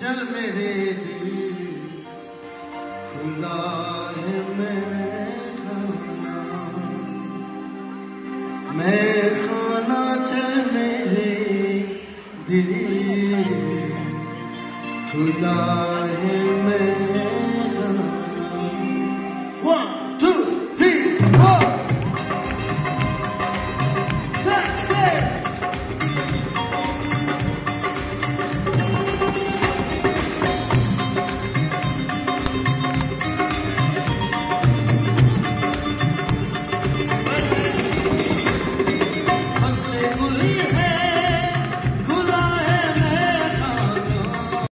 चल मेरे दिल, खुला है मैं खाना मैं खाना चल मेरे दिल, खुला है मैं खाना वन टू थ्री